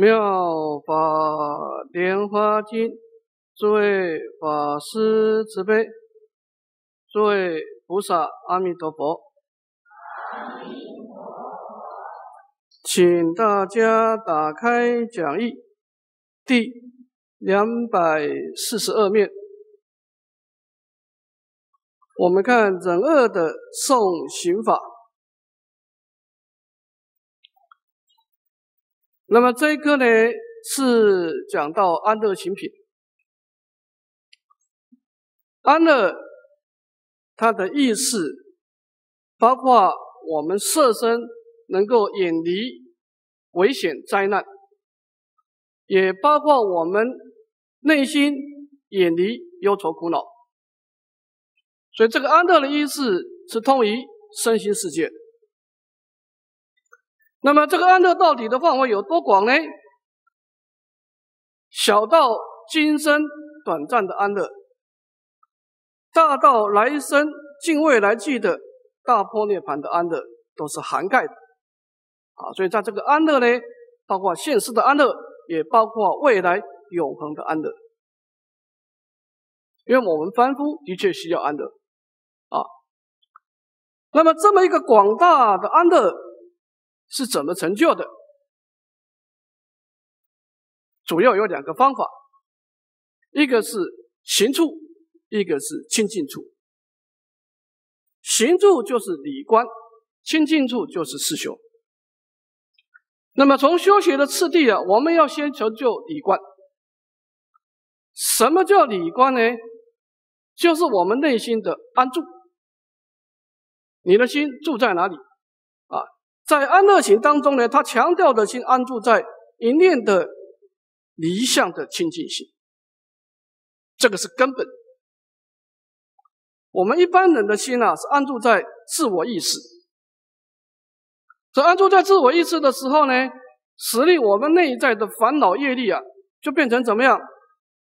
妙法莲花经，诸位法师慈悲，诸位菩萨阿弥陀佛，请大家打开讲义第两百四十二面，我们看忍恶的送刑法。那么这一课呢，是讲到安乐行品。安乐，它的意思包括我们设身能够远离危险灾难，也包括我们内心远离忧愁苦恼。所以这个安乐的意思是通于身心世界。那么这个安乐到底的范围有多广呢？小到今生短暂的安乐，大到来生尽未来际的大波涅盘的安乐，都是涵盖的。啊，所以在这个安乐呢，包括现世的安乐，也包括未来永恒的安乐。因为我们凡夫的确需要安乐，啊，那么这么一个广大的安乐。是怎么成就的？主要有两个方法，一个是行处，一个是清净处。行处就是理观，清净处就是事修。那么从修学的次第啊，我们要先求就理观。什么叫理观呢？就是我们内心的安住。你的心住在哪里？在安乐行当中呢，他强调的心安住在一念的离相的清净心，这个是根本。我们一般人的心啊，是安住在自我意识。这安住在自我意识的时候呢，实力我们内在的烦恼业力啊，就变成怎么样？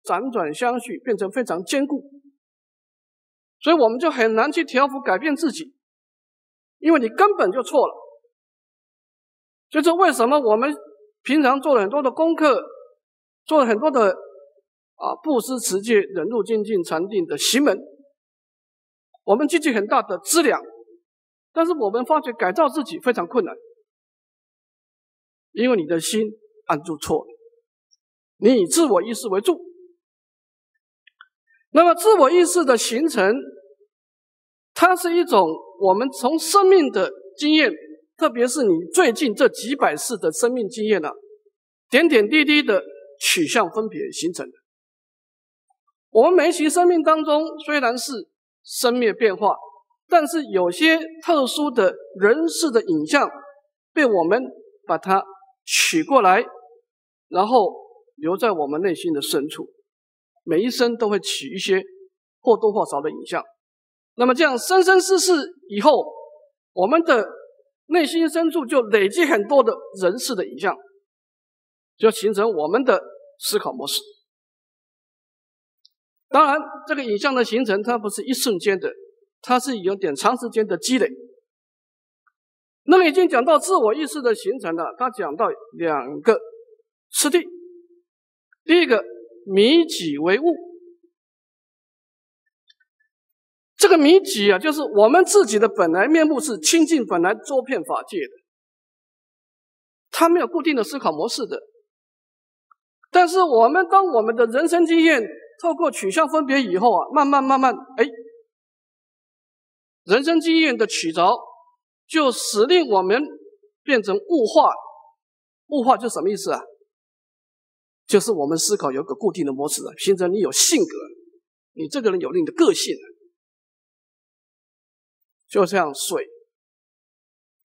辗转相续，变成非常坚固。所以我们就很难去调伏改变自己，因为你根本就错了。就是为什么我们平常做了很多的功课，做了很多的啊布施、持戒、忍辱、精进、禅定的行门，我们积聚很大的资粮，但是我们发觉改造自己非常困难，因为你的心安住错了，你以自我意识为主。那么自我意识的形成，它是一种我们从生命的经验。特别是你最近这几百世的生命经验呢，点点滴滴的取向分别形成的。我们每一期生命当中虽然是生灭变化，但是有些特殊的人事的影像被我们把它取过来，然后留在我们内心的深处。每一生都会取一些或多或少的影像。那么这样生生世世以后，我们的。内心深处就累积很多的人事的影像，就形成我们的思考模式。当然，这个影像的形成，它不是一瞬间的，它是有点长时间的积累。那么已经讲到自我意识的形成了，他讲到两个次第，第一个，迷己为物。这个迷己啊，就是我们自己的本来面目是清净，本来周遍法界的，他没有固定的思考模式的。但是我们当我们的人生经验透过取向分别以后啊，慢慢慢慢，哎，人生经验的取着，就使令我们变成物化。物化就什么意思啊？就是我们思考有个固定的模式啊，形成你有性格，你这个人有你的个性。就像水，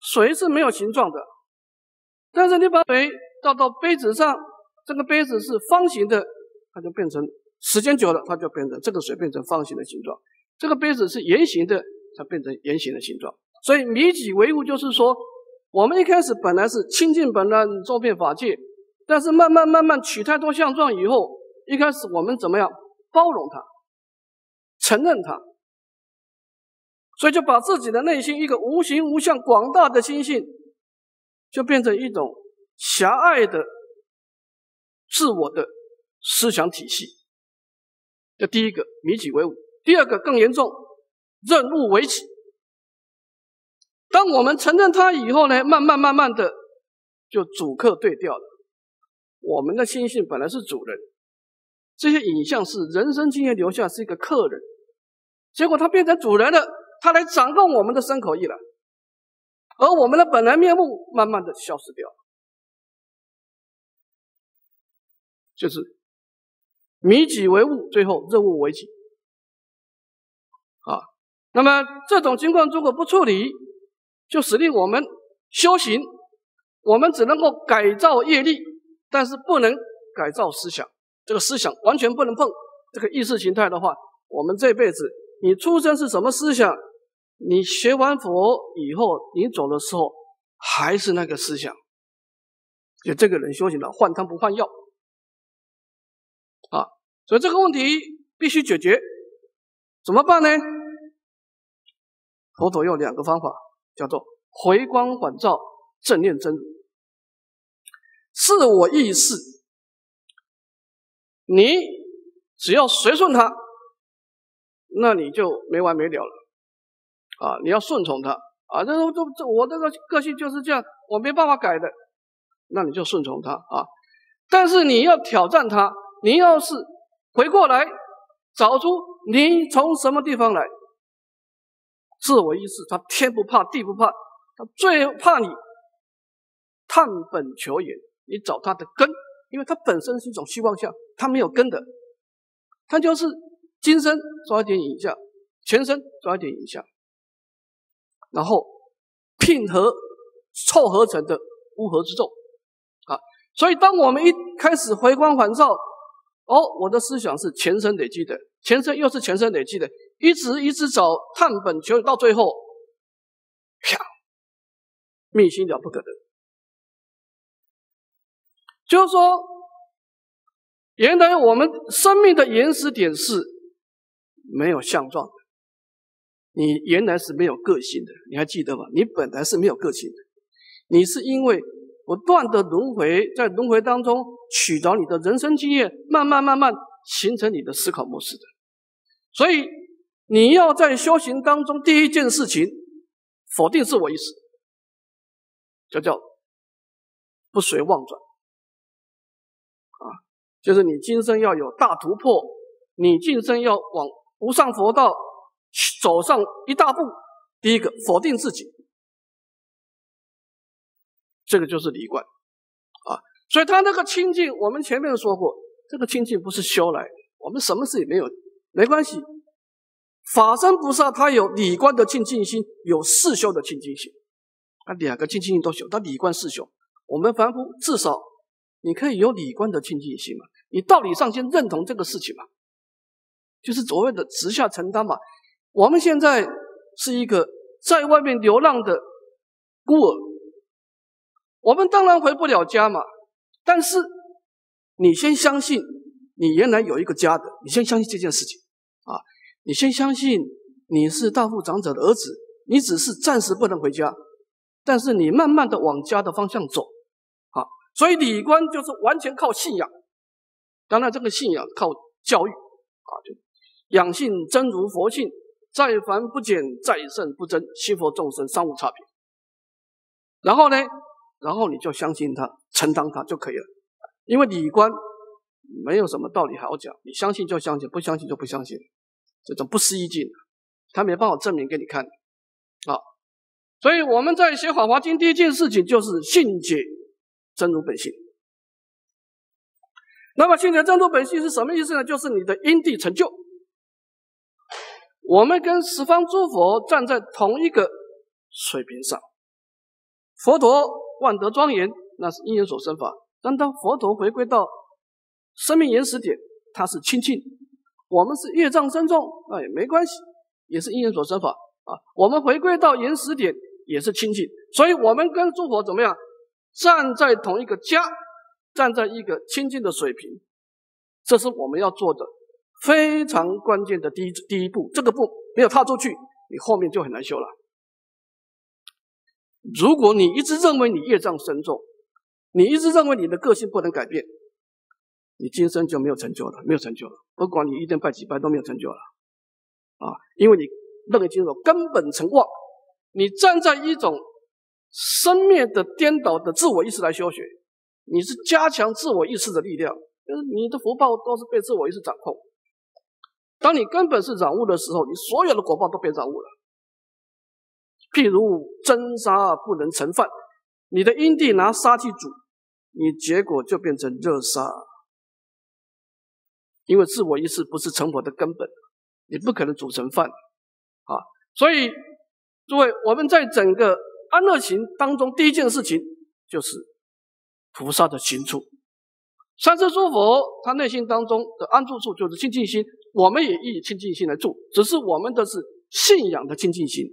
水是没有形状的，但是你把水倒到杯子上，这个杯子是方形的，它就变成时间久了，它就变成这个水变成方形的形状；这个杯子是圆形的，它变成圆形的形状。所以迷己为物，就是说，我们一开始本来是清净本来周遍法界，但是慢慢慢慢取太多相状以后，一开始我们怎么样包容它，承认它。所以就把自己的内心一个无形无相广大的心性，就变成一种狭隘的自我的思想体系。这第一个，迷己为伍；第二个更严重，任务为己。当我们承认它以后呢，慢慢慢慢的就主客对调了。我们的心性本来是主人，这些影像是人生经验留下是一个客人，结果他变成主人了，他来掌控我们的身口意了，而我们的本来面目慢慢的消失掉，就是迷己为物，最后任务为己。啊，那么这种情况如果不处理，就使令我们修行，我们只能够改造业力，但是不能改造思想。这个思想完全不能碰。这个意识形态的话，我们这辈子，你出生是什么思想，你学完佛以后，你走的时候还是那个思想。就这个人修行了，换汤不换药啊！所以这个问题必须解决。怎么办呢？佛陀用两个方法。叫做回光返照，正念真，自我意识。你只要随顺他，那你就没完没了了。啊，你要顺从他啊，这这这，我这个个性就是这样，我没办法改的，那你就顺从他啊。但是你要挑战他，你要是回过来，找出你从什么地方来。自我意识，他天不怕地不怕，他最怕你探本求源，你找他的根，因为他本身是一种虚妄相，他没有根的，他就是今生抓一点影像，全身抓一点影像，然后拼合凑合成的乌合之众啊。所以，当我们一开始回光返照，哦，我的思想是前生累积的，前生又是前生累积的。一直一直找探本求到最后，啪，密心了不可得。就是说，原来我们生命的原始点是没有相状的，你原来是没有个性的，你还记得吗？你本来是没有个性的，你是因为不断的轮回，在轮回当中取着你的人生经验，慢慢慢慢形成你的思考模式的，所以。你要在修行当中，第一件事情否定自我意识，就叫不随妄转啊，就是你今生要有大突破，你今生要往无上佛道走上一大步。第一个否定自己，这个就是离观啊。所以他那个清净，我们前面说过，这个清净不是修来，我们什么事也没有，没关系。法身菩萨他有理观的清净心，有世修的清净心，他两个清净心都修，他理观世修。我们凡夫至少你可以有理观的清净心嘛？你道理上先认同这个事情嘛？就是所谓的直下承担嘛。我们现在是一个在外面流浪的孤儿，我们当然回不了家嘛。但是你先相信你原来有一个家的，你先相信这件事情啊。你先相信你是大富长者的儿子，你只是暂时不能回家，但是你慢慢的往家的方向走，啊，所以理观就是完全靠信仰，当然这个信仰靠教育，啊，就养性真如佛性，再凡不减，再胜不增，悉佛众生三无差别。然后呢，然后你就相信他，承担他就可以了，因为理观没有什么道理好讲，你相信就相信，不相信就不相信。这种不思议境，他没办法证明给你看，啊，所以我们在学《法华经》第一件事情就是信解真如本性。那么信解真如本性是什么意思呢？就是你的因地成就。我们跟十方诸佛站在同一个水平上。佛陀万德庄严，那是因缘所生法；但当佛陀回归到生命原始点，它是清净。我们是业障深重，那也没关系，也是因缘所生法啊。我们回归到原始点，也是清净，所以我们跟诸佛怎么样？站在同一个家，站在一个清净的水平，这是我们要做的非常关键的第一第一步。这个步没有踏出去，你后面就很难修了。如果你一直认为你业障深重，你一直认为你的个性不能改变，你今生就没有成就了，没有成就了。不管你一天拜几拜都没有成就了，啊，因为你那个经种根本成妄，你站在一种生灭的颠倒的自我意识来修学，你是加强自我意识的力量，就是你的福报都是被自我意识掌控。当你根本是染物的时候，你所有的果报都被染物了。譬如真沙不能成饭，你的因地拿沙去煮，你结果就变成热沙。因为自我意识不是成佛的根本，你不可能煮成饭啊。所以，诸位，我们在整个安乐行当中，第一件事情就是菩萨的行处。三世诸佛他内心当中的安住处就是清净心，我们也以清净心来住，只是我们的是信仰的清净心。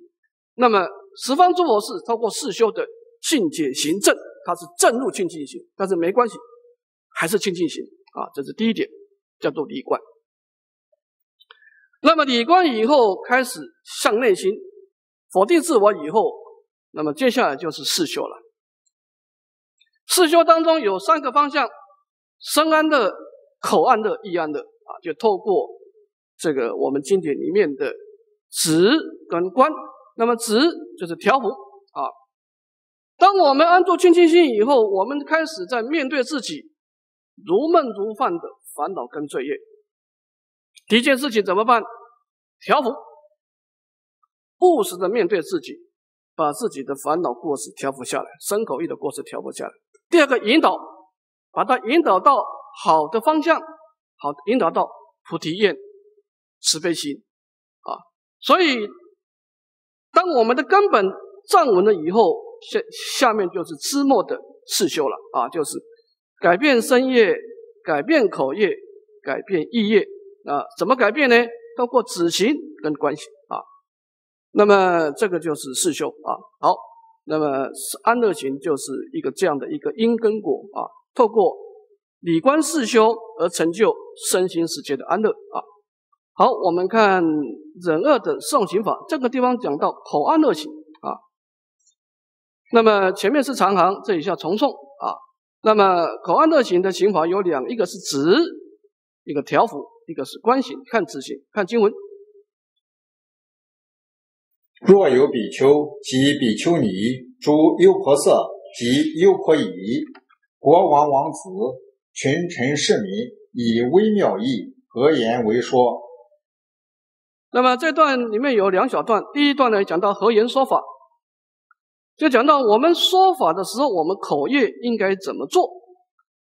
那么十方诸佛是透过四修的信解行证，它是正入清净心，但是没关系，还是清净心啊，这是第一点。叫做理观，那么理观以后开始向内心否定自我以后，那么接下来就是四修了。四修当中有三个方向：身安乐、口安乐、意安乐啊。就透过这个我们经典里面的止跟观，那么止就是调伏啊。当我们安住清净心以后，我们开始在面对自己如梦如幻的。烦恼跟罪业，第一件事情怎么办？调伏，务实的面对自己，把自己的烦恼过失调伏下来，身口意的过失调伏下来。第二个引导，把它引导到好的方向，好引导到菩提愿、慈悲心啊。所以，当我们的根本站稳了以后，下下面就是知末的次修了啊，就是改变身业。改变口业，改变意业啊？怎么改变呢？通过止行跟观行啊。那么这个就是四修啊。好，那么安乐行就是一个这样的一个因跟果啊。透过理观四修而成就身心世界的安乐啊。好，我们看忍恶的送行法，这个地方讲到口安乐行啊。那么前面是长行，这一下重诵啊。那么口安乐行的刑法有两，一个是止，一个条幅，一个是观行。看字行，看经文。若有比丘及比丘尼、诸优婆塞及优婆夷、国王王子、群臣市民，以微妙义和言为说。那么这段里面有两小段，第一段呢讲到和言说法。就讲到我们说法的时候，我们口业应该怎么做？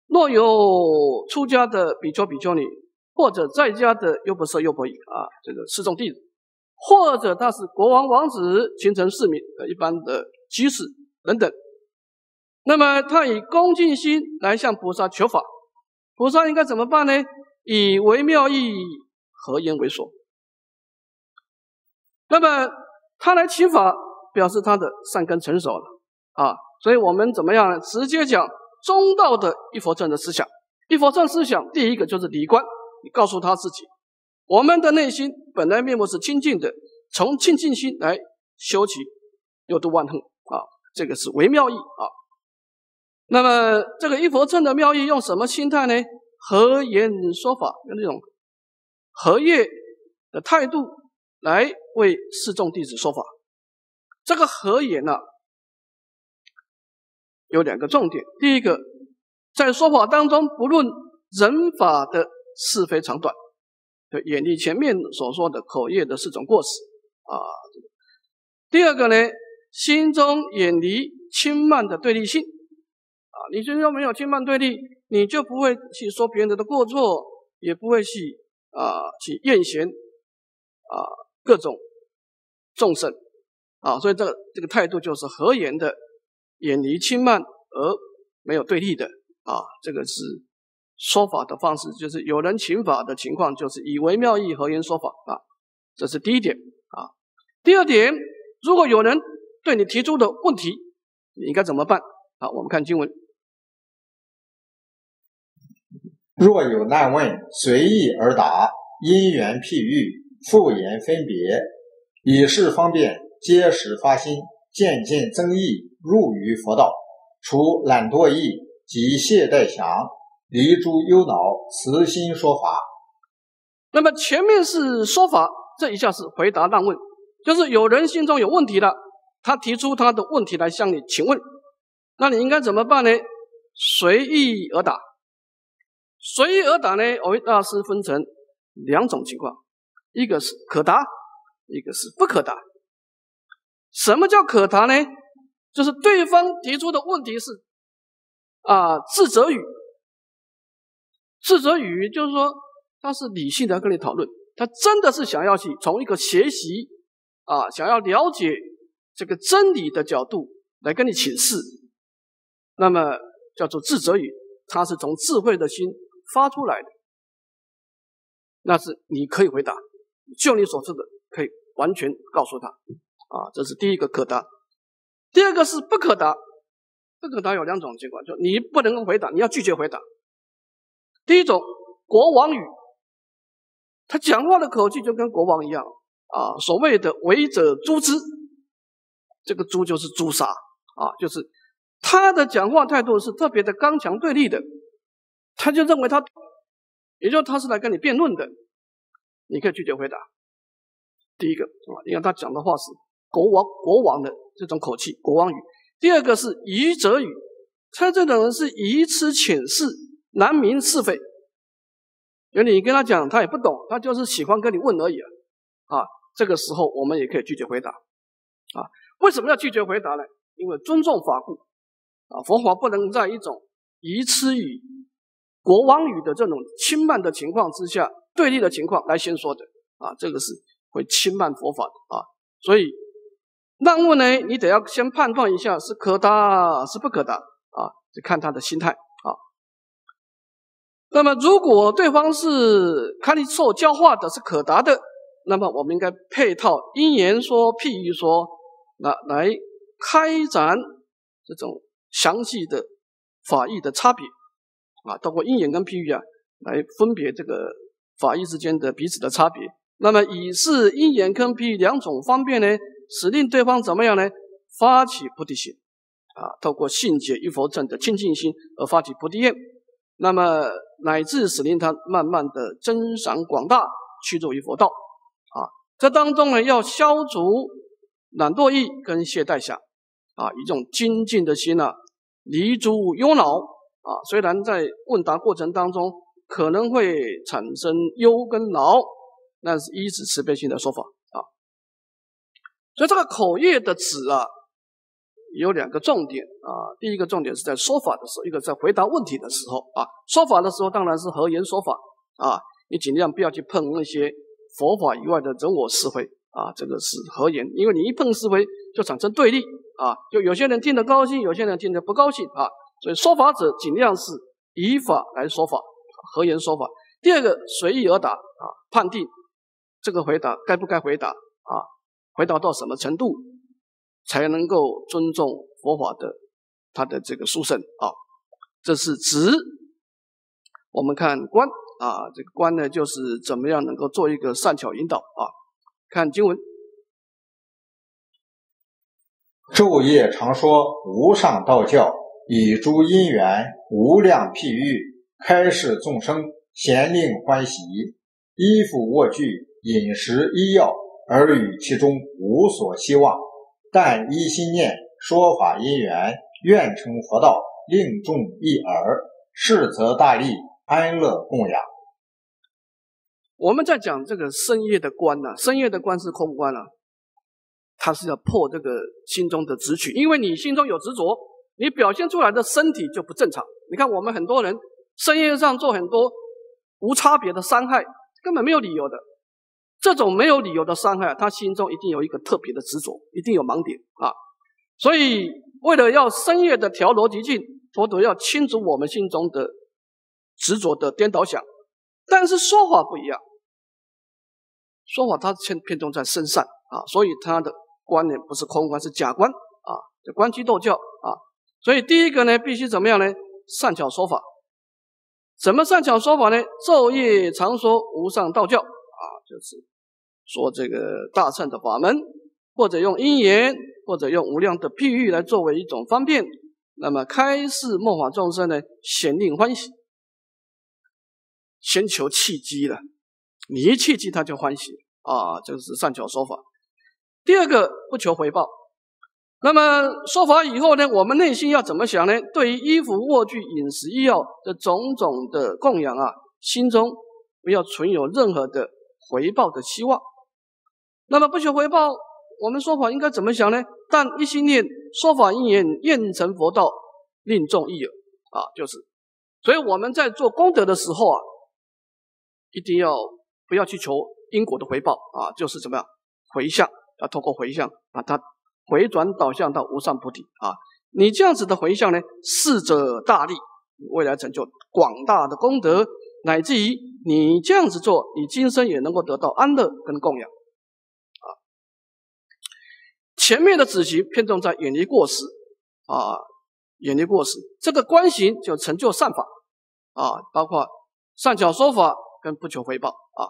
若有出家的比丘、比丘尼，或者在家的优婆塞、优婆夷啊，这个四众弟子，或者他是国王、王子、群臣、市民的一般的居士等等，那么他以恭敬心来向菩萨求法，菩萨应该怎么办呢？以微妙义和言为说。那么他来起法。表示他的善根成熟了啊，所以我们怎么样呢？直接讲中道的一佛正的思想。一佛正思想，第一个就是理观，你告诉他自己，我们的内心本来面目是清净的，从清净心来修起六度万恨啊，这个是微妙义啊。那么这个一佛正的妙义用什么心态呢？和言说法，用这种和悦的态度来为四众弟子说法。这个合言呢，有两个重点。第一个，在说法当中，不论人法的是非长短，就远离前面所说的口业的四种过失啊。第二个呢，心中远离轻慢的对立性啊。你心中没有轻慢对立，你就不会去说别人的过错，也不会去啊去厌嫌啊各种众生。啊，所以这个这个态度就是和言的，远离轻慢而没有对立的啊，这个是说法的方式，就是有人请法的情况，就是以微妙义和言说法啊，这是第一点啊。第二点，如果有人对你提出的问题，你应该怎么办？好，我们看经文：若有难问，随意而答，因缘譬喻，复言分别，以示方便。皆始发心，渐渐增益，入于佛道。除懒惰意及懈怠想，离诸忧恼，慈心说法。那么前面是说法，这一下是回答让问，就是有人心中有问题了，他提出他的问题来向你请问，那你应该怎么办呢？随意而答。随意而答呢？我为大师分成两种情况，一个是可答，一个是不可答。什么叫可答呢？就是对方提出的问题是啊，自责语。自责语就是说他是理性的跟你讨论，他真的是想要去从一个学习啊，想要了解这个真理的角度来跟你请示，那么叫做自责语，他是从智慧的心。发出来的，那是你可以回答，就你所知的，完全告诉他，啊，这是第一个可答。第二个是不可答，不可答有两种情况，就你不能够回答，你要拒绝回答。第一种国王语，他讲话的口气就跟国王一样，啊，所谓的为者诛之，这个诛就是诛杀，啊，就是他的讲话态度是特别的刚强对立的。他就认为他，也就他是来跟你辩论的，你可以拒绝回答。第一个是吧？因为他讲的话是国王国王的这种口气，国王语。第二个是愚者语，他这种人是愚痴浅视，难明是非。有你跟他讲，他也不懂，他就是喜欢跟你问而已啊。啊，这个时候我们也可以拒绝回答。啊，为什么要拒绝回答呢？因为尊重法故。啊，佛法不能在一种愚痴语。国王语的这种轻慢的情况之下，对立的情况来先说的啊，这个是会轻慢佛法的啊，所以让问呢，你得要先判断一下是可达是不可达啊，就看他的心态啊。那么如果对方是看你受教化的是可达的，那么我们应该配套因言说譬喻说，那来开展这种详细的法义的差别。啊，通过因言跟譬喻啊，来分别这个法义之间的彼此的差别。那么以是因言跟譬喻两种方便呢，使令对方怎么样呢？发起菩提心啊，透过信解一佛正的清净心而发起菩提愿。那么乃至使令他慢慢的增长广大，趋入于佛道啊。这当中呢，要消除懒惰意跟懈怠想啊，一种精进的心啊，离诸忧恼。啊，虽然在问答过程当中可能会产生忧跟恼，那是依止慈悲心的说法啊。所以这个口业的止啊，有两个重点啊。第一个重点是在说法的时候，一个在回答问题的时候啊。说法的时候当然是和言说法啊，你尽量不要去碰那些佛法以外的人我是非啊，这个是和言，因为你一碰是非就产生对立啊，就有些人听得高兴，有些人听得不高兴啊。所以说法者尽量是以法来说法，和言说法。第二个随意而答啊，判定这个回答该不该回答啊，回答到什么程度才能够尊重佛法的他的这个殊胜啊？这是值我们看观啊，这个观呢就是怎么样能够做一个善巧引导啊？看经文，昼夜常说无上道教。以诸因缘无量譬喻开示众生，咸令欢喜。衣服卧具饮食医药，而与其中无所希望。但一心念说法因缘，愿成佛道，令众一耳。是则大利，安乐供养。我们在讲这个深夜的观呢，深夜的观是空观啊，它是要破这个心中的执取，因为你心中有执着。你表现出来的身体就不正常。你看，我们很多人深夜上做很多无差别的伤害，根本没有理由的。这种没有理由的伤害，他心中一定有一个特别的执着，一定有盲点啊。所以，为了要深夜的调逻辑境，佛陀要清除我们心中的执着的颠倒想。但是说法不一样，说法它偏偏重在身上啊，所以他的观念不是空观，是假观啊，这观机斗教啊。所以第一个呢，必须怎么样呢？善巧说法。怎么善巧说法呢？昼夜常说无上道教啊，就是说这个大乘的法门，或者用因缘，或者用无量的譬喻来作为一种方便。那么开示末法众生呢，显令欢喜先求契机了，你一契机他就欢喜啊，这个是善巧说法。第二个不求回报。那么说法以后呢，我们内心要怎么想呢？对于衣服、卧具、饮食、医药的种种的供养啊，心中不要存有任何的回报的希望。那么不求回报，我们说法应该怎么想呢？但一心念说法因缘，愿成佛道，令众益耳啊，就是。所以我们在做功德的时候啊，一定要不要去求因果的回报啊，就是怎么样回向，要透过回向把它。回转导向到无上菩提啊！你这样子的回向呢，逝者大利，未来成就广大的功德，乃至于你这样子做，你今生也能够得到安乐跟供养啊。前面的子集偏重在远离过失啊，远离过失，这个观行就成就善法啊，包括善巧说法跟不求回报啊。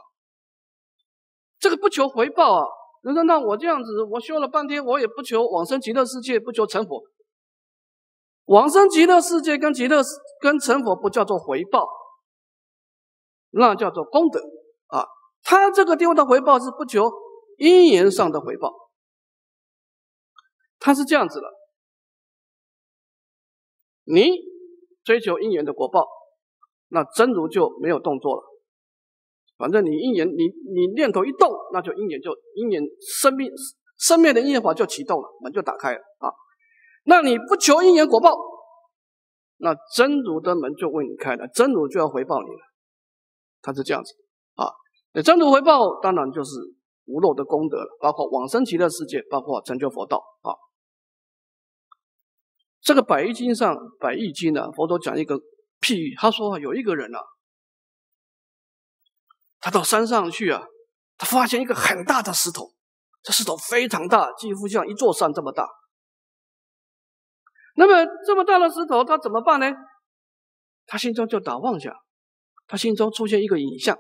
这个不求回报啊。人说：“那我这样子，我修了半天，我也不求往生极乐世界，不求成佛。往生极乐世界跟极乐跟成佛不叫做回报，那叫做功德啊。他这个地方的回报是不求因缘上的回报，他是这样子的。你追求因缘的果报，那真如就没有动作了。”反正你因缘，你你念头一动，那就因缘就因缘生命生命的因缘法就启动了，门就打开了啊。那你不求因缘果报，那真如的门就为你开了，真如就要回报你了。他是这样子啊。那真如回报当然就是无漏的功德了，包括往生极乐世界，包括成就佛道啊。这个百亿经上百亿经呢，佛陀讲一个譬喻，他说有一个人啊。他到山上去啊，他发现一个很大的石头，这石头非常大，几乎像一座山这么大。那么这么大的石头，他怎么办呢？他心中就打妄想，他心中出现一个影像，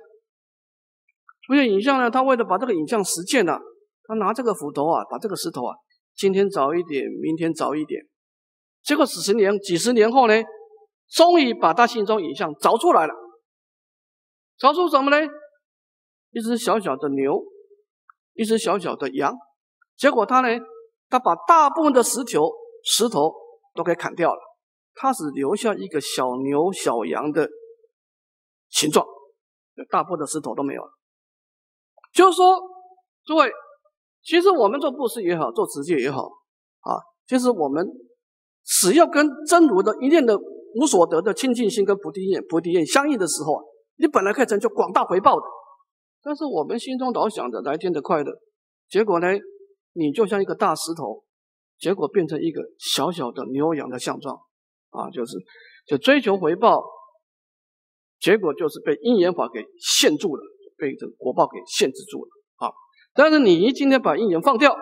出现影像呢，他为了把这个影像实践呢，他拿这个斧头啊，把这个石头啊，今天早一点，明天早一点，结果几十年、几十年后呢，终于把他心中影像凿出来了，凿出什么呢？一只小小的牛，一只小小的羊，结果他呢，他把大部分的石头石头都给砍掉了，他只留下一个小牛小羊的形状，大部分的石头都没有了。就是说，诸位，其实我们做布施也好，做持戒也好，啊，其实我们只要跟真如的一念的无所得的清净心跟菩提愿菩提愿相应的时候啊，你本来可以成就广大回报的。但是我们心中老想着来天的快乐，结果呢，你就像一个大石头，结果变成一个小小的牛羊的相状，啊，就是就追求回报，结果就是被因缘法给限住了，被这个果报给限制住了啊。但是你一今天把因缘放掉，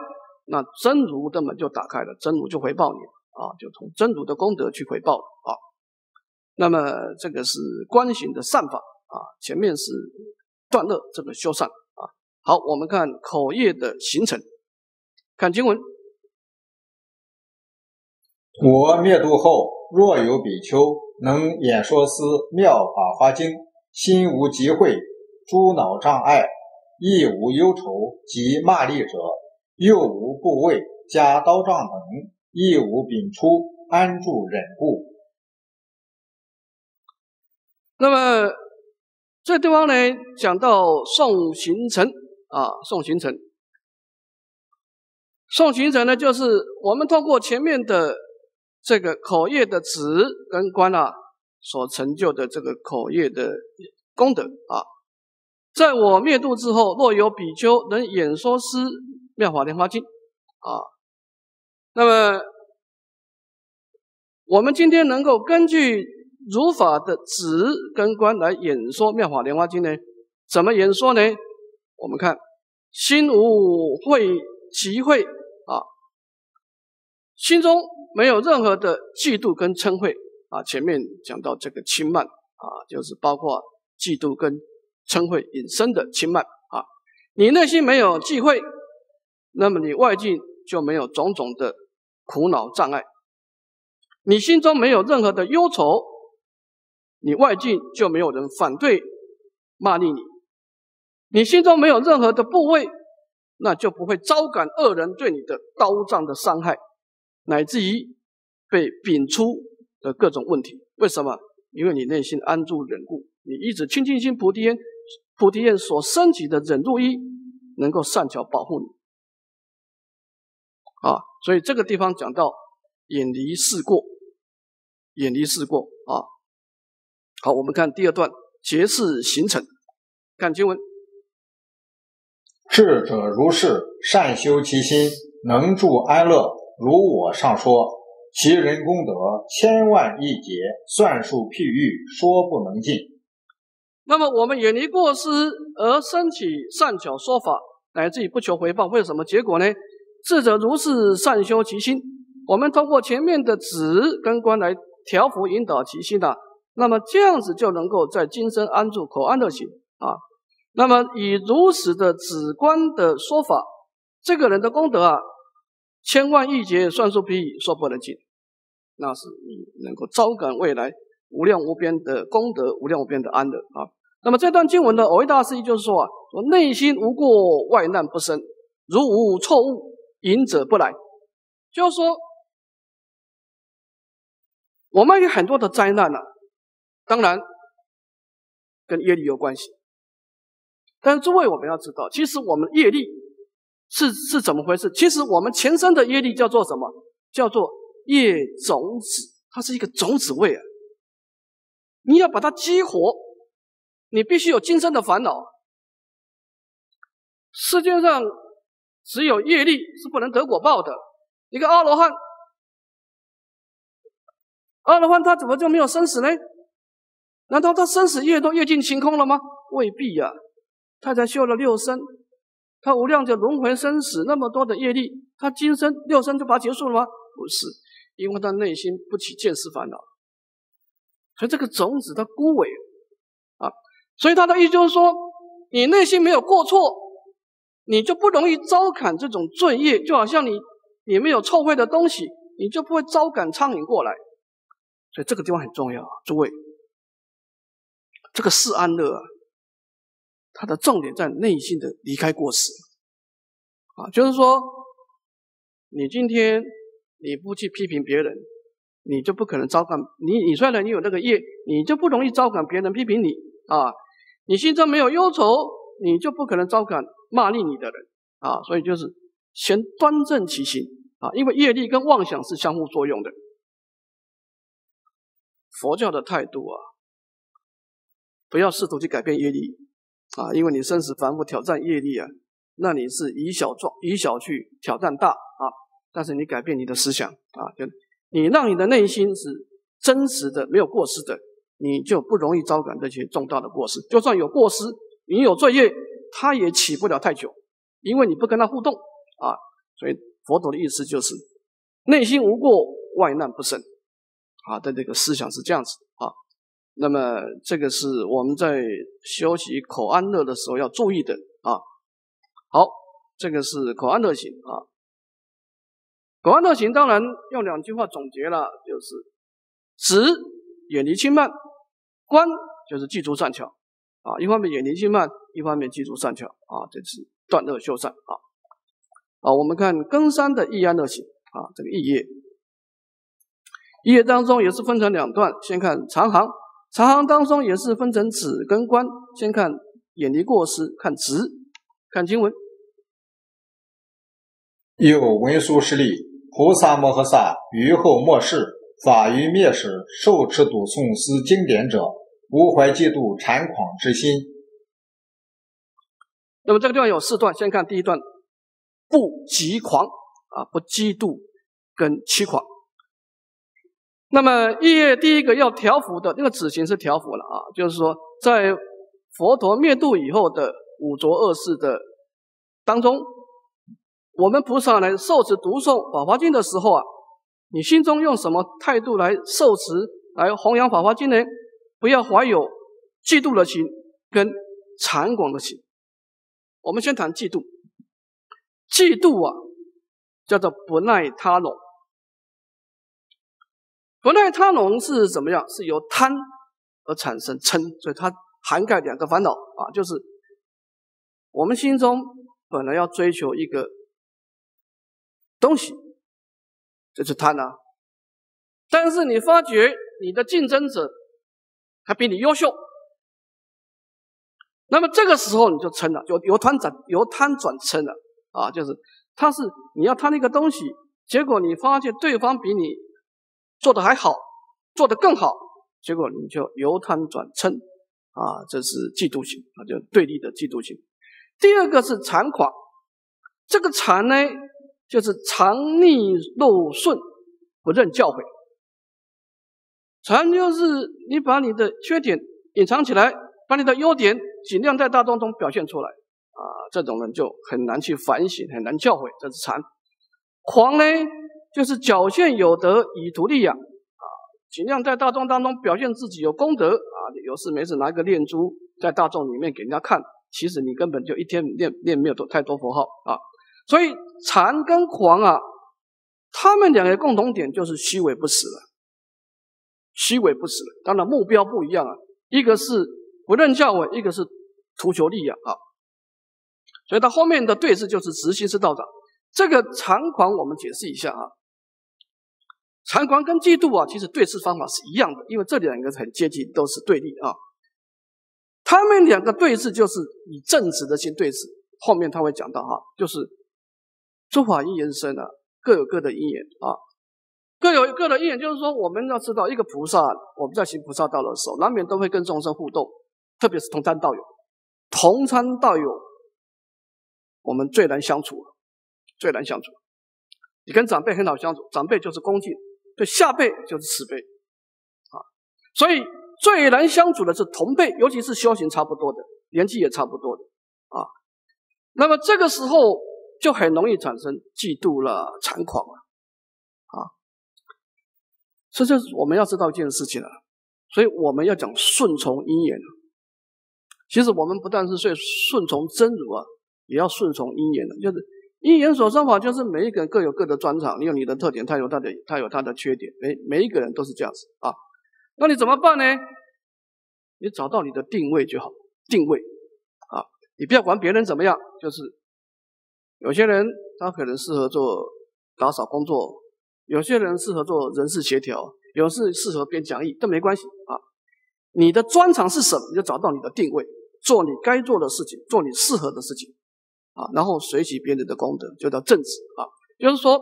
那真如的门就打开了，真如就回报你啊，就从真如的功德去回报了啊。那么这个是观行的善法啊，前面是。断乐这个修善啊，好，我们看口业的形成，看经文。我灭度后，若有比丘能演说思妙法华经，心无疾秽，诸脑障碍，亦无忧愁及骂力者，又无部位加刀杖等，亦无秉出安住忍故。那么。这地方呢，讲到送行程啊，送行程，送行程呢，就是我们通过前面的这个口业的止跟观啊，所成就的这个口业的功德啊，在我灭度之后，若有比丘能演说师妙法莲花经啊，那么我们今天能够根据。如法的止跟观来演说《妙法莲华经》呢？怎么演说呢？我们看心无会集会啊，心中没有任何的嫉妒跟嗔恚啊。前面讲到这个轻慢啊，就是包括嫉妒跟嗔恚引生的轻慢啊。你内心没有忌讳，那么你外境就没有种种的苦恼障碍。你心中没有任何的忧愁。你外境就没有人反对骂詈你。你心中没有任何的部位，那就不会招感恶人对你的刀杖的伤害，乃至于被摒出的各种问题。为什么？因为你内心安住忍故，你一直清净心菩提心，菩提心所升起的忍入一，能够善巧保护你。啊，所以这个地方讲到远离事过，远离事过啊。好，我们看第二段结事形成，看经文。智者如是，善修其心，能助安乐。如我上说，其人功德千万亿劫，算数譬喻，说不能尽。那么我们远离过失而升起善巧说法，乃至于不求回报，会有什么结果呢？智者如是善修其心，我们通过前面的止跟观来调伏引导其心的，那么这样子就能够在今生安住口安乐行啊。那么以如此的止观的说法，这个人的功德啊，千万亿劫算数比，说不能尽，那是你能够招感未来无量无边的功德，无量无边的安乐啊。那么这段经文的偶一大师就是说啊，说内心无过，外难不生，如无错误。隐者不来，就是说，我们有很多的灾难呢，当然跟业力有关系。但是诸位，我们要知道，其实我们业力是是怎么回事？其实我们前身的业力叫做什么？叫做业种子，它是一个种子位啊。你要把它激活，你必须有今生的烦恼。世界上。只有业力是不能得果报的。一个阿罗汉，阿罗汉他怎么就没有生死呢？难道他生死业都业尽清空了吗？未必呀，他才修了六生，他无量的轮回生死那么多的业力，他今生六生就把它结束了吗？不是，因为他内心不起见识烦恼，所以这个种子它枯萎啊。所以他的意思就是说，你内心没有过错。你就不容易招感这种罪业，就好像你里面有臭味的东西，你就不会招感苍蝇过来。所以这个地方很重要，诸位，这个是安乐，它的重点在内心的离开过失啊，就是说，你今天你不去批评别人，你就不可能招感你。你虽然你有那个业，你就不容易招感别人批评你啊。你心中没有忧愁，你就不可能招感。骂詈你的人啊，所以就是先端正其心啊，因为业力跟妄想是相互作用的。佛教的态度啊，不要试图去改变业力啊，因为你生死反复挑战业力啊，那你是以小壮以小去挑战大啊，但是你改变你的思想啊，就你让你的内心是真实的、没有过失的，你就不容易招感这些重大的过失。就算有过失，你有罪业。他也起不了太久，因为你不跟他互动啊，所以佛陀的意思就是内心无过，外难不生啊的这个思想是这样子啊。那么这个是我们在修习口安乐的时候要注意的啊。好，这个是口安乐行啊。口安乐行当然用两句话总结了，就是止远离轻慢，观就是记住善巧啊。一方面远离轻慢。一方面记住善巧啊，这是断恶修善啊。好，我们看根山的易安乐行啊，这个易业，易业当中也是分成两段，先看长行，长行当中也是分成子跟观，先看远离过失，看直，看经文。有文殊师利，菩萨摩诃萨于后末世，法于灭时，受持读诵思经典者，无怀嫉妒谄狂之心。那么这个地方有四段，先看第一段，不嫉狂啊，不嫉妒跟欺狂。那么一页第一个要调伏的那个止行是调伏了啊，就是说在佛陀灭度以后的五浊恶世的当中，我们菩萨来受持读诵《法华经》的时候啊，你心中用什么态度来受持、来弘扬《法华经》呢？不要怀有嫉妒的心跟残广的心。我们先谈嫉妒，嫉妒啊，叫做不耐他容。不耐他容是怎么样？是由贪而产生嗔，所以它涵盖两个烦恼啊，就是我们心中本来要追求一个东西，这是贪啊。但是你发觉你的竞争者还比你优秀，那么这个时候你就嗔了，就由贪转由贪转嗔了啊，就是他是你要贪那个东西，结果你发现对方比你做的还好，做的更好，结果你就由贪转嗔啊，这是嫉妒心啊，就对立的嫉妒心。第二个是残狂，这个残呢，就是藏匿漏顺，不认教诲。禅就是你把你的缺点隐藏起来，把你的优点尽量在大众中表现出来啊，这种人就很难去反省，很难教诲，这是禅。狂呢，就是表现有德以图利养啊，尽量在大众当中表现自己有功德啊，有事没事拿个念珠在大众里面给人家看，其实你根本就一天念念没有多太多佛号啊，所以禅跟狂啊，他们两个共同点就是虚伪不死了。虚伪不实，当然目标不一样啊，一个是不认教诲，一个是图求利养啊。所以他后面的对峙就是执行是道长。这个禅狂我们解释一下啊，残狂跟嫉妒啊，其实对峙方法是一样的，因为这两个很接近，都是对立啊。他们两个对峙就是以正直的心对峙，后面他会讲到哈，就是诸法因缘生啊，各有各的因缘啊。各有各的因缘，就是说，我们要知道，一个菩萨，我们在行菩萨道的时候，难免都会跟众生互动，特别是同参道友。同参道友，我们最难相处，最难相处。你跟长辈很好相处，长辈就是恭敬，对下辈就是慈悲，啊，所以最难相处的是同辈，尤其是修行差不多的，年纪也差不多的，啊，那么这个时候就很容易产生嫉妒了、猖狂了。啊这就是我们要知道一件事情了，所以我们要讲顺从因缘。其实我们不但是顺顺从真如啊，也要顺从因缘的。就是因缘所生法，就是每一个人各有各的专长，你有你的特点，他有他的他有他的缺点，每每一个人都是这样子啊。那你怎么办呢？你找到你的定位就好，定位啊，你不要管别人怎么样。就是有些人他可能适合做打扫工作。有些人适合做人事协调，有是适合编讲义，都没关系啊。你的专长是什么？你就找到你的定位，做你该做的事情，做你适合的事情啊。然后随喜别人的功德，就叫正直啊。就是说，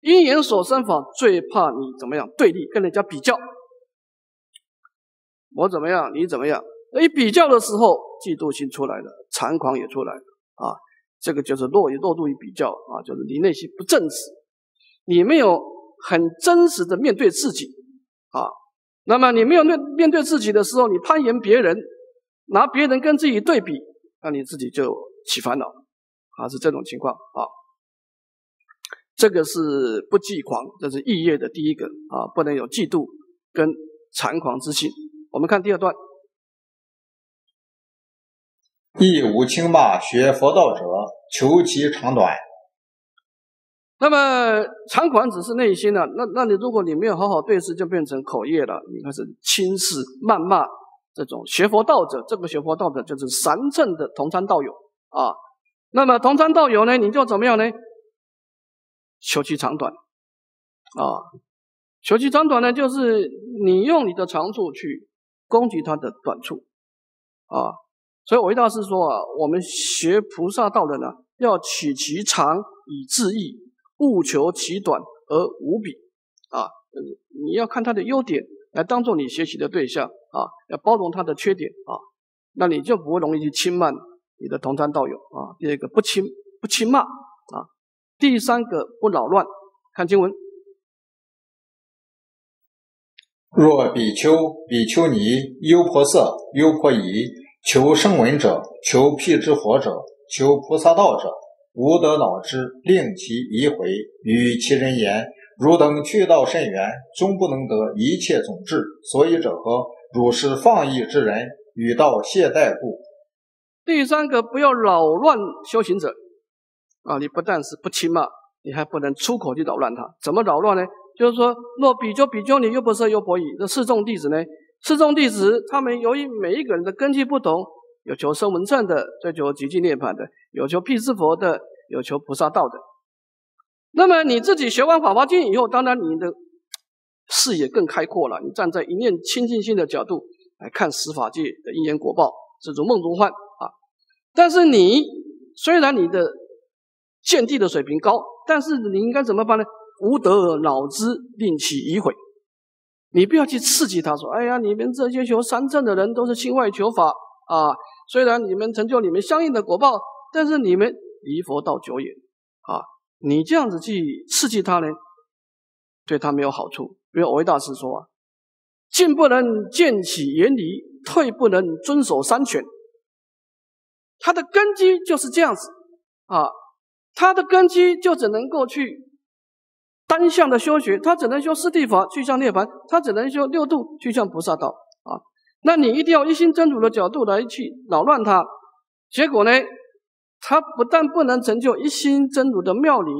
因缘所生法最怕你怎么样对立，跟人家比较。我怎么样，你怎么样？一比较的时候，嫉妒心出来了，残狂也出来了啊。这个就是落落入于比较啊，就是你内心不正直。你没有很真实的面对自己啊，那么你没有面面对自己的时候，你攀岩别人，拿别人跟自己对比，那你自己就起烦恼啊，是这种情况啊。这个是不忌狂，这是异业的第一个啊，不能有嫉妒跟残狂之心。我们看第二段，亦无轻骂学佛道者，求其长短。那么残狂只是内心的，那那你如果你没有好好对视，就变成口业了。你开始轻视、谩骂这种学佛道者，这个学佛道者就是三乘的同参道友啊。那么同参道友呢，你就怎么样呢？求其长短啊，求其长短呢，就是你用你的长处去攻击他的短处啊。所以韦大师说啊，我们学菩萨道的呢，要取其长以自益。务求其短而无比啊！你要看他的优点来当做你学习的对象啊，要包容他的缺点啊，那你就不会容易去轻慢你的同参道友啊。第二个不轻不轻骂啊，第三个不扰乱。看经文：若比丘、比丘尼、优婆塞、优婆夷，求声闻者，求辟支佛者，求菩萨道者。无得恼之，令其移回，与其人言：“汝等去道甚远，终不能得一切总治。所以者何？汝是放逸之人，与道懈怠故。”第三个，不要扰乱修行者啊！你不但是不轻骂，你还不能出口去扰乱他。怎么扰乱呢？就是说，若比丘、比丘尼、优婆塞、优婆夷，这四众弟子呢，四众弟子，他们由于每一个人的根基不同，有求声闻乘的，追求极尽涅槃的，有求辟支佛的，有求菩萨道的。那么你自己学完《法华经》以后，当然你的视野更开阔了。你站在一念清净心的角度来看十法界的因缘果报，是如梦中幻。但是你虽然你的见地的水平高，但是你应该怎么办呢？无得脑知，令其疑毁。你不要去刺激他，说：“哎呀，你们这些求三正的人都是心外求法啊，虽然你们成就你们相应的果报，但是你们离佛道久远啊。”你这样子去刺激他呢，对他没有好处。比如藕益大师说啊：“进不能见起言离，退不能遵守三权。”他的根基就是这样子啊，他的根基就只能够去单向的修学，他只能修四谛法去向涅槃，他只能修六度去向菩萨道啊。那你一定要一心真主的角度来去扰乱他，结果呢？他不但不能成就一心真如的妙理，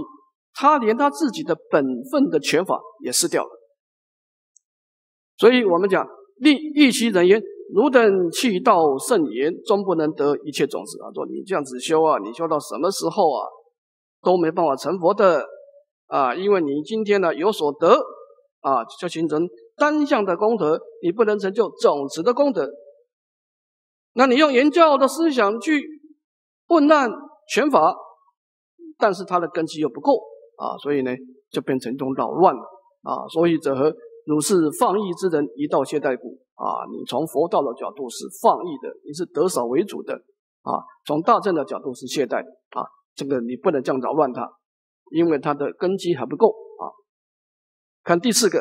他连他自己的本分的权法也失掉了。所以我们讲，利欲其人言，汝等弃道圣言，终不能得一切种子啊！说你这样子修啊，你修到什么时候啊，都没办法成佛的啊！因为你今天呢有所得啊，就形成单向的功德，你不能成就种子的功德。那你用言教的思想去。混乱全法，但是他的根基又不够啊，所以呢，就变成一种扰乱了啊。所以则和？汝是放逸之人，一道懈怠故啊。你从佛道的角度是放逸的，你是得少为主的啊。从大正的角度是懈怠啊。这个你不能这样扰乱他，因为他的根基还不够啊。看第四个，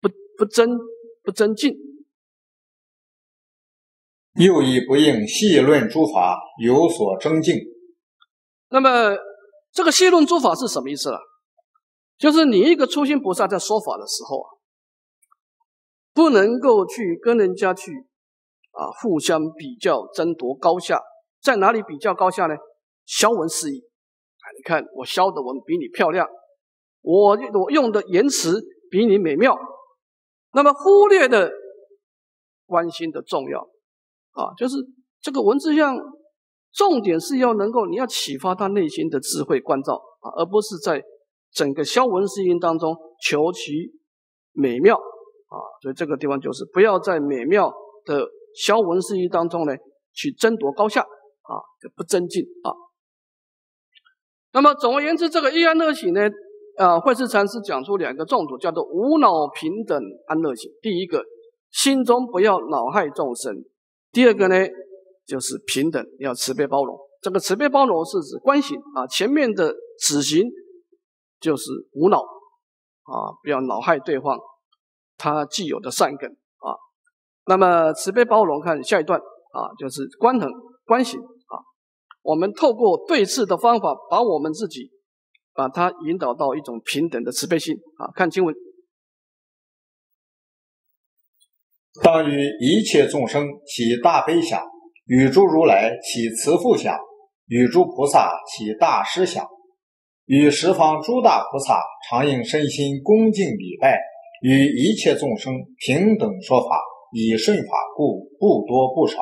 不不增不增进。又以不应细论诸法有所增进。那么这个细论诸法是什么意思呢？就是你一个初心菩萨在说法的时候啊，不能够去跟人家去啊互相比较争夺高下。在哪里比较高下呢？消文释义啊，你看我消的文比你漂亮，我我用的言辞比你美妙，那么忽略的关心的重要。啊，就是这个文字上，重点是要能够你要启发他内心的智慧关照啊，而不是在整个消文释音当中求其美妙啊。所以这个地方就是不要在美妙的消文事宜当中呢去争夺高下啊，就不增进啊。那么总而言之，这个一安乐行呢，啊，慧智禅师讲出两个重点，叫做无脑平等安乐行。第一个，心中不要恼害众生。第二个呢，就是平等，要慈悲包容。这个慈悲包容是指观行啊，前面的止行就是无脑啊，不要恼害对方，他既有的善根啊。那么慈悲包容，看下一段啊，就是观衡观行啊。我们透过对峙的方法，把我们自己把它引导到一种平等的慈悲心啊。看经文。当与一切众生起大悲想，与诸如来起慈父想，与诸菩萨起大师想，与十方诸大菩萨常应身心恭敬礼拜，与一切众生平等说法，以顺法故，不多不少，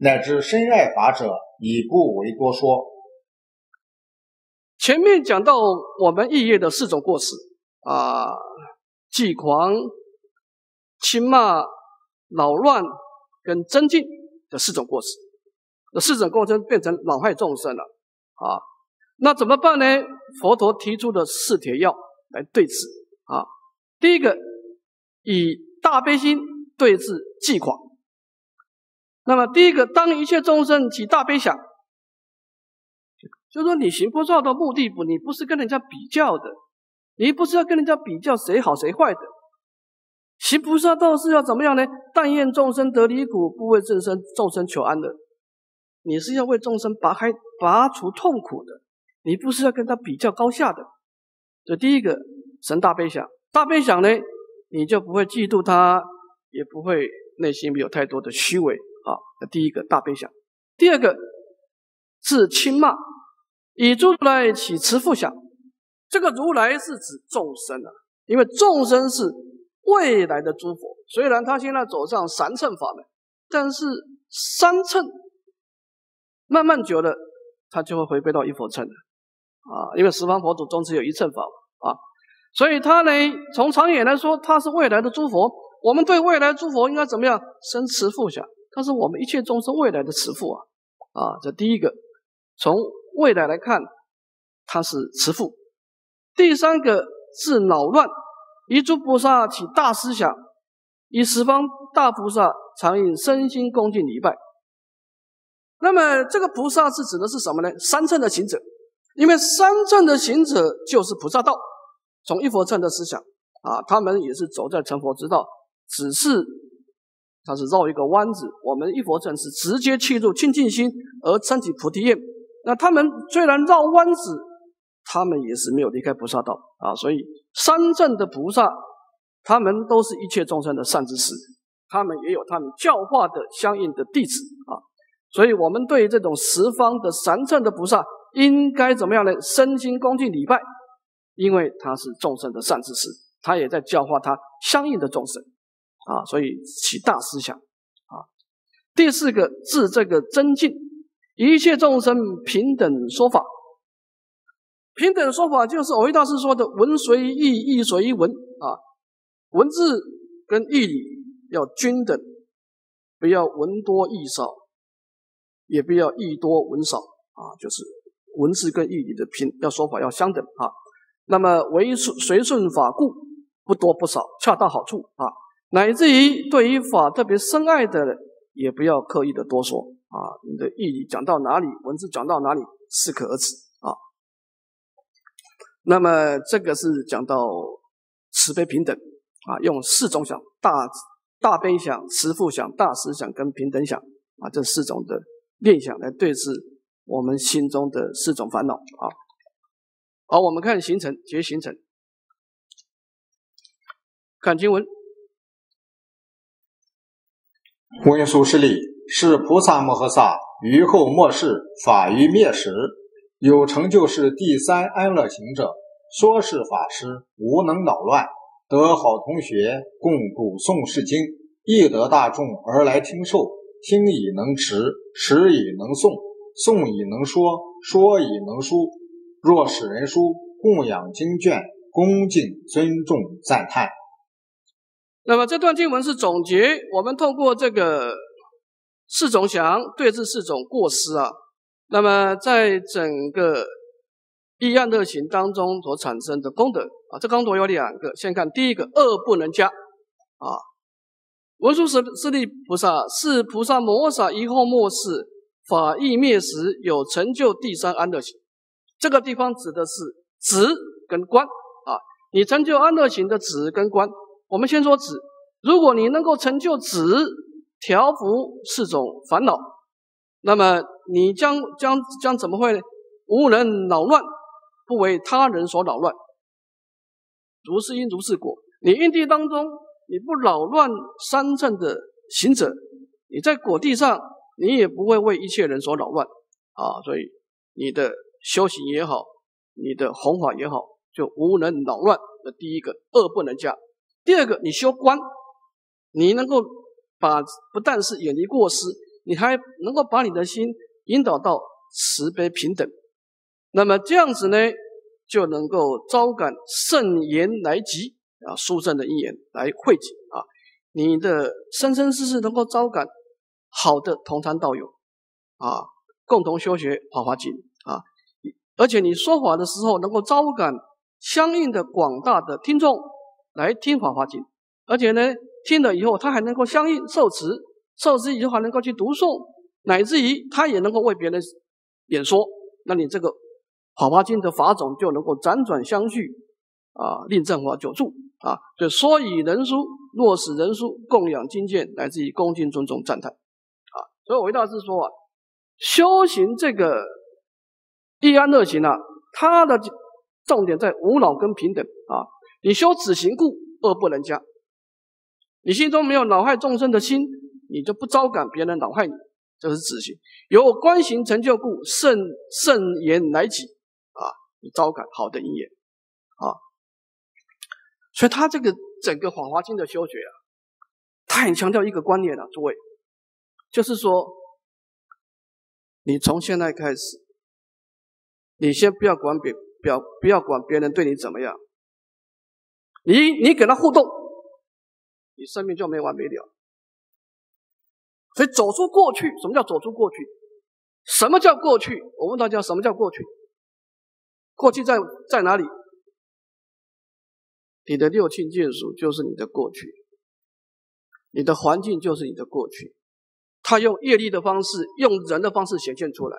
乃至深爱法者，以不为多说。前面讲到我们异业的四种过失啊，忌狂、轻骂。扰乱跟增进的四种过失，这四种过失变成恼害众生了啊！那怎么办呢？佛陀提出的四帖药来对治啊。第一个，以大悲心对治忌狂。那么第一个，当一切众生起大悲想，就说你行菩萨的目的不，你不是跟人家比较的，你不是要跟人家比较谁好谁坏的。行菩萨道是要怎么样呢？但愿众生得离苦，不为众生众生求安乐。你是要为众生拔开、拔除痛苦的，你不是要跟他比较高下的。这第一个，神大悲想，大悲想呢，你就不会嫉妒他，也不会内心没有太多的虚伪啊。这第一个大悲想。第二个是轻骂，以诸如来起慈父想。这个如来是指众生啊，因为众生是。未来的诸佛。虽然他现在走上三乘法门，但是三乘慢慢久了，他就会回归到一佛乘的啊，因为十方佛祖终只有一乘法啊，所以他呢，从长远来说，他是未来的诸佛。我们对未来诸佛应该怎么样生慈父想？他是我们一切众生未来的慈父啊啊！这第一个，从未来来看，他是慈父。第三个是恼乱，一诸菩萨起大思想，以十方大菩萨常以身心恭敬礼拜。那么这个菩萨是指的是什么呢？三乘的行者，因为三乘的行者就是菩萨道，从一佛乘的思想啊，他们也是走在成佛之道。只是他是绕一个弯子，我们一佛乘是直接切入清净心而升起菩提愿。那他们虽然绕弯子，他们也是没有离开菩萨道啊。所以三正的菩萨，他们都是一切众生的善知识，他们也有他们教化的相应的弟子啊。所以我们对这种十方的三正的菩萨，应该怎么样呢？身心恭敬礼拜，因为他是众生的善知识，他也在教化他相应的众生。啊，所以起大思想啊。第四个治这个增进一切众生平等说法，平等说法就是藕益大师说的“文随意，义随文”啊，文字跟义理要均等，不要文多义少，也不要义多文少啊，就是文字跟义理的平要说法要相等啊。那么为顺随顺法故，不多不少，恰到好处啊。乃至于对于法特别深爱的，也不要刻意的多说啊。你的意义讲到哪里，文字讲到哪里，适可而止啊。那么这个是讲到慈悲平等啊，用四种想：大大悲想、慈父想、大慈想跟平等想啊，这四种的念想来对治我们心中的四种烦恼啊。好，我们看形成结形成，看经文。文殊师利，是菩萨摩诃萨于后末世法于灭时，有成就是第三安乐行者，说是法师无能恼乱，得好同学共读诵是经，亦得大众而来听受，听已能持，持以能诵，诵已能说，说已能书。若使人书供养经卷，恭敬尊重赞叹。那么这段经文是总结我们透过这个四种想对治四种过失啊。那么在整个一案乐行当中所产生的功德啊，这功德有两个。先看第一个，恶不能加啊。文殊师师利菩萨是菩萨摩萨以后末世法义灭时有成就第三安乐行。这个地方指的是止跟观啊。你成就安乐行的止跟观。我们先说止，如果你能够成就止，调伏四种烦恼，那么你将将将怎么会呢？无人扰乱，不为他人所扰乱，如是因如是果。你因地当中，你不扰乱三乘的行者，你在果地上，你也不会为一切人所扰乱啊。所以你的修行也好，你的弘法也好，就无人扰乱的第一个恶不能加。第二个，你修观，你能够把不但是远离过失，你还能够把你的心引导到慈悲平等。那么这样子呢，就能够招感圣言来集啊，殊胜的因缘来汇集啊，你的生生世世能够招感好的同参道友啊，共同修学法华经，而且你说法的时候能够招感相应的广大的听众。来听《法华经》，而且呢，听了以后他还能够相应受持，受持以后还能够去读诵，乃至于他也能够为别人演说。那你这个《法华经》的法种就能够辗转相续啊，令正法久住啊。就说以人书，若使人书供养经鉴，乃至于恭敬尊重赞叹啊。所以韦大师说啊，修行这个易安乐行啊，它的重点在无脑跟平等啊。你修止行故，恶不能加。你心中没有恼害众生的心，你就不招感别人恼害你，这是止行。有观行成就故，圣圣言来己啊，你招感好的因缘啊。所以他这个整个《法华经》的修学啊，他很强调一个观念啊，诸位，就是说，你从现在开始，你先不要管别，不要不要管别人对你怎么样，你你跟他互动，你生命就没完没了。所以走出过去，什么叫走出过去？什么叫过去？我问大家，什么叫过去？过去在在哪里？你的六亲眷属就是你的过去，你的环境就是你的过去，他用业力的方式，用人的方式显现出来。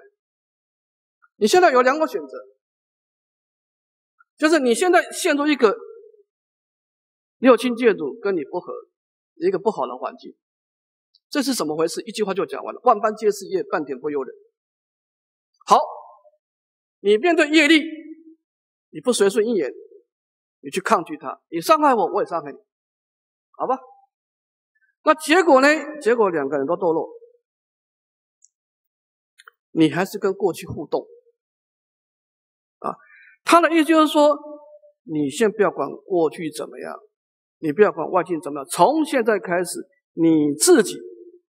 你现在有两个选择，就是你现在陷入一个六亲眷属跟你不和，一个不好的环境，这是怎么回事？一句话就讲完了：万般皆是业，半点不由人。好，你面对业力，你不随顺因缘。你去抗拒他，你伤害我，我也伤害你，好吧？那结果呢？结果两个人都堕落，你还是跟过去互动啊？他的意思就是说，你先不要管过去怎么样，你不要管外境怎么样，从现在开始，你自己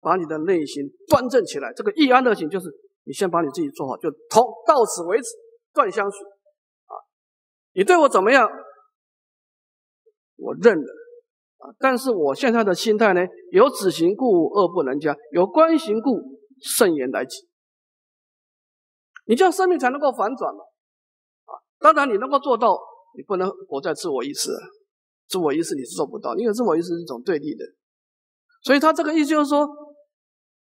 把你的内心端正起来。这个易安乐行就是你先把你自己做好，就同到此为止，断相续啊！你对我怎么样？我认了啊，但是我现在的心态呢，有子行故，恶不能加；有观行故，慎言来及。你这样生命才能够反转嘛！当然，你能够做到，你不能活在自我意识，自我意识你是做不到，因为自我意识是一种对立的。所以他这个意思就是说，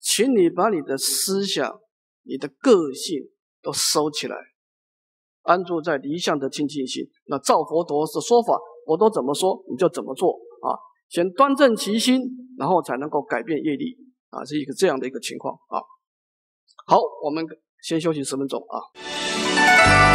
请你把你的思想、你的个性都收起来，安住在离相的清净心。那照佛陀的说法。我都怎么说，你就怎么做啊！先端正其心，然后才能够改变业力啊，是一个这样的一个情况啊。好，我们先休息十分钟啊。